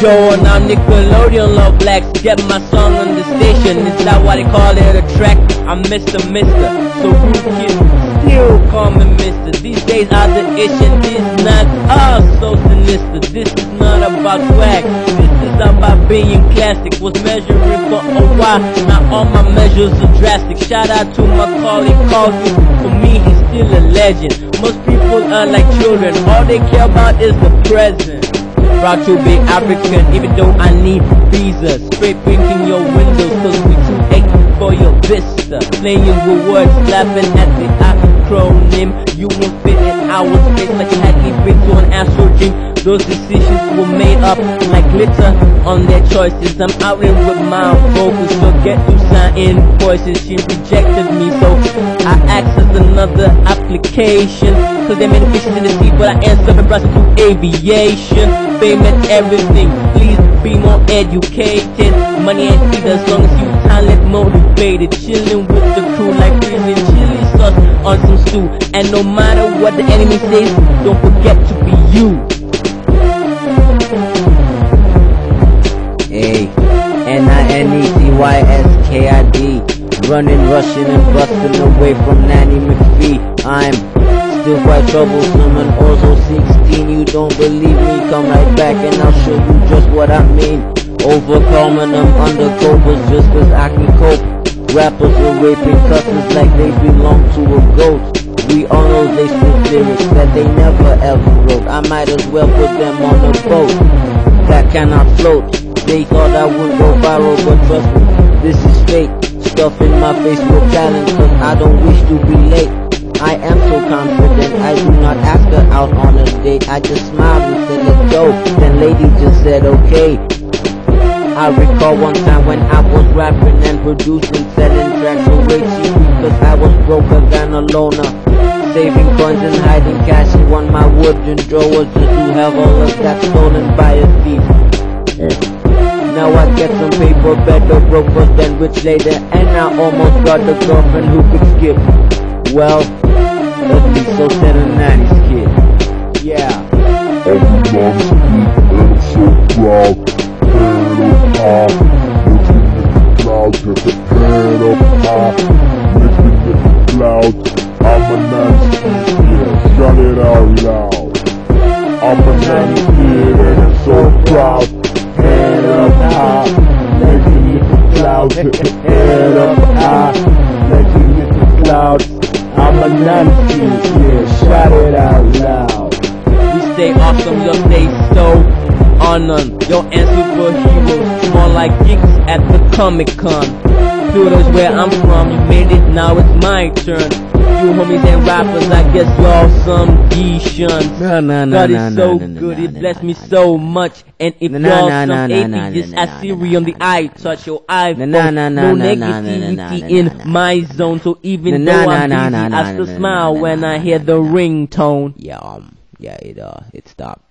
Joe and now Nickelodeon love blacks. Get my song on the station. Is that why they call it a track? I'm Mr. Mister. So rude kids still call me Mister. These days are the issue. This not all so sinister. This is not about swag. This is about being classic. Was measuring for a while. Now all my measures are drastic. Shout out to my colleague Coffee. For me, he's still a legend. Most people are like children. All they care about is the present. Proud to be African, even though I need visa. Straight painting your windows, cause we too active for your vista. Playing with words, laughing at the acronym. You won't fit in our space like had been to an astro dream. Those decisions were made up like glitter on their choices. I'm out in with my vocals, forget to sign invoices. She rejected me, so I accessed another application. Cause there are many fishes in the sea, but I answer and browsing through aviation. Fame and everything, please be more educated. Money ain't feed as long as you talent motivated. Chilling with the crew And no matter what the enemy says, don't forget to be you. A N I N C Y S K I D. Running, rushing, and busting away from Nanny McPhee. I'm still quite troublesome and also 16. You don't believe me? Come right back and I'll show you just what I mean. Overcoming them undercovers just cause I can cope. Rappers are raping cusses like they belong to a ghost. We all know they lyrics that they never ever wrote. I might as well put them on a boat that cannot float. They thought I would go viral, but trust me, this is fake. Stuff in my Facebook talent, cause I don't wish to be late. I am so confident, I do not ask her out on a date. I just smiled and said, let's go. Then lady just said, okay. I recall one time when I was rapping and producing, selling tracks away cheap because I was broker than a loner. Saving coins and hiding cash in one my wooden drawers just to have all of that stolen by a thief. Now I get some paper better broke than rich later and I almost got the girlfriend who could skip. Well, at least so said a 90s kid. Yeah. So proud. High, looking at the clouds, got the head up high, looking at the clouds. I'm a kid, yeah, shout it out loud. I'm a kid, and I'm so proud. Head up high, looking at the clouds, got the head up high, looking at the clouds. I'm a kid, yeah, shout it out loud. We stay awesome, you'll stay so honored. Your answers were heroes, more like geeks at the Comic Con. Pluto's where I'm from, you made it, now it's my turn. You homies and rappers, I guess y'all some G-shuns. No, no, no, God is so no, no, good, it blessed me so much. And if y'all some atheists, I Siri on the eye, touch your iPhone. No, negativity in my zone. So even though I'm busy, I still smile when I hear the ringtone. Yeah, um, yeah, it uh, it stopped.